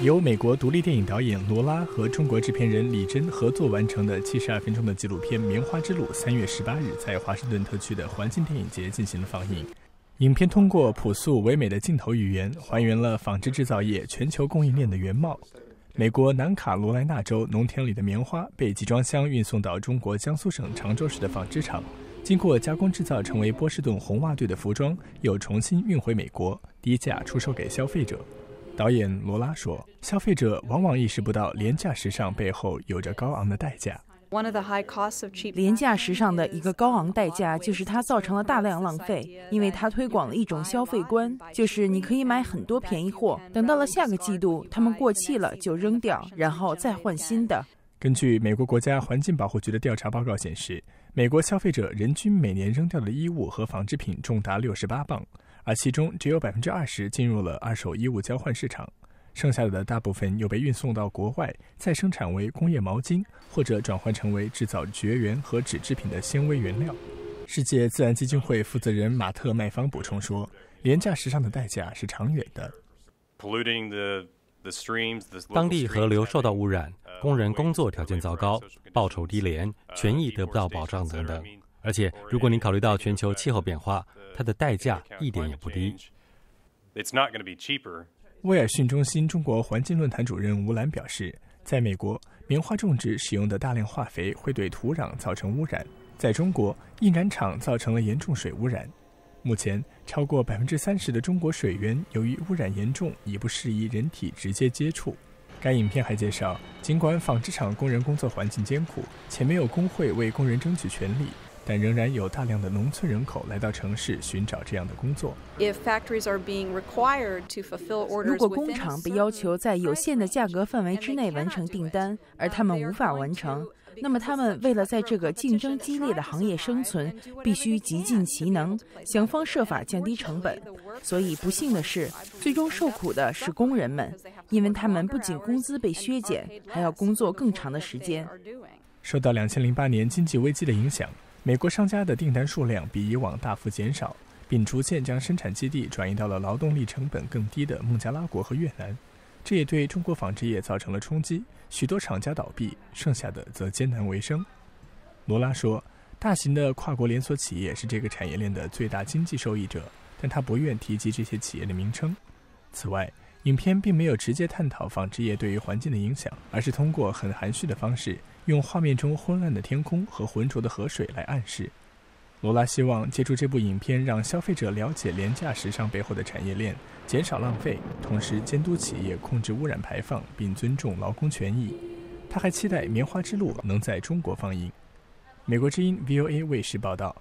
由美国独立电影导演罗拉和中国制片人李真合作完成的七十二分钟的纪录片《棉花之路》，三月十八日在华盛顿特区的环境电影节进行了放映。影片通过朴素唯美的镜头语言，还原了纺织制造业全球供应链的原貌。美国南卡罗来纳州农田里的棉花被集装箱运送到中国江苏省常州市的纺织厂，经过加工制造成为波士顿红袜队的服装，又重新运回美国，低价出售给消费者。导演罗拉说：“消费者往往意识不到廉价时尚背后有着高昂的代价。廉价时尚的一个高昂代价就是它造成了大量浪费，因为它推广了一种消费观，就是你可以买很多便宜货，等到了下个季度它们过气了就扔掉，然后再换新的。”根据美国国家环境保护局的调查报告显示，美国消费者人均每年扔掉的衣物和纺织品重达六十八磅。而其中只有百分之二十进入了二手衣物交换市场，剩下的大部分又被运送到国外，再生产为工业毛巾，或者转换成为制造绝缘和纸制品的纤维原料。世界自然基金会负责人马特麦方补充说：“廉价时尚的代价是长远的。当地河流受到污染，工人工作条件糟糕，报酬低廉，权益得不到保障等等。而且，如果您考虑到全球气候变化，它的代价一点也不低。威尔逊中心中国环境论坛主任吴兰表示，在美国，棉花种植使用的大量化肥会对土壤造成污染；在中国，印染厂造成了严重水污染。目前，超过百分之三十的中国水源由于污染严重，已不适宜人体直接接触。该影片还介绍，尽管纺织厂工人工作环境艰苦，且没有工会为工人争取权利。但仍然有大量的农村人口来到城市寻找这样的工作。如果工厂被要求在有限的价格范围之内完成订单，而他们无法完成，那么他们为了在这个竞争激烈的行业生存，必须极尽其能，想方设法降低成本。所以不幸的是，最终受苦的是工人们，因为他们不仅工资被削减，还要工作更长的时间。受到2008年经济危机的影响。美国商家的订单数量比以往大幅减少，并逐渐将生产基地转移到了劳动力成本更低的孟加拉国和越南。这也对中国纺织业造成了冲击，许多厂家倒闭，剩下的则艰难为生。罗拉说：“大型的跨国连锁企业是这个产业链的最大经济受益者，但他不愿提及这些企业的名称。”此外，影片并没有直接探讨纺织业对于环境的影响，而是通过很含蓄的方式。用画面中昏暗的天空和浑浊的河水来暗示，罗拉希望借助这部影片让消费者了解廉价时尚背后的产业链，减少浪费，同时监督企业控制污染排放，并尊重劳工权益。他还期待《棉花之路》能在中国放映。美国之音 VOA 卫视报道。